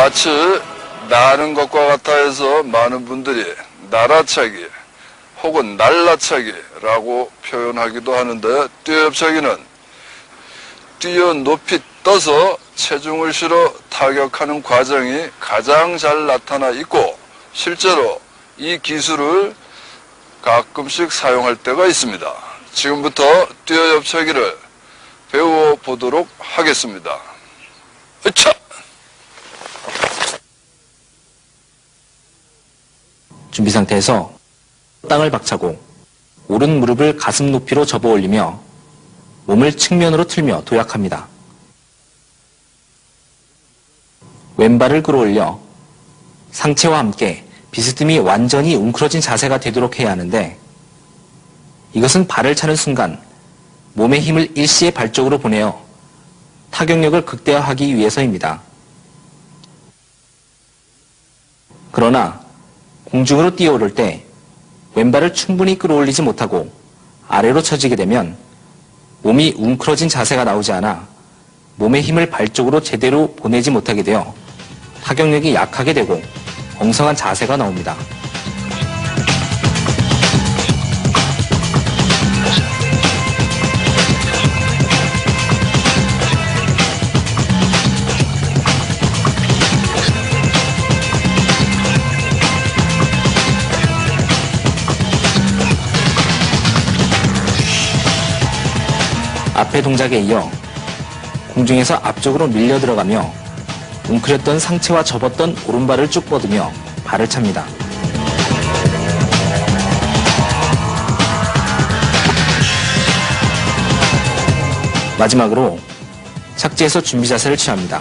마치 나는 것과 같아 해서 많은 분들이 날아차기 혹은 날라차기라고 표현하기도 하는데 뛰어협차기는 뛰어 높이 떠서 체중을 실어 타격하는 과정이 가장 잘 나타나 있고 실제로 이 기술을 가끔씩 사용할 때가 있습니다. 지금부터 뛰어협차기를 배워보도록 하겠습니다. 으차! 준비 상태에서 땅을 박차고 오른 무릎을 가슴 높이로 접어 올리며 몸을 측면으로 틀며 도약합니다. 왼발을 끌어올려 상체와 함께 비스듬히 완전히 웅크러진 자세가 되도록 해야 하는데 이것은 발을 차는 순간 몸의 힘을 일시에 발 쪽으로 보내어 타격력을 극대화하기 위해서입니다. 그러나 공중으로 뛰어오를 때 왼발을 충분히 끌어올리지 못하고 아래로 처지게 되면 몸이 웅크러진 자세가 나오지 않아 몸의 힘을 발 쪽으로 제대로 보내지 못하게 되어 타격력이 약하게 되고 엉성한 자세가 나옵니다. 앞의 동작에 이어 공중에서 앞쪽으로 밀려 들어가며 웅크렸던 상체와 접었던 오른발을 쭉 뻗으며 발을 찹니다. 마지막으로 착지해서 준비 자세를 취합니다.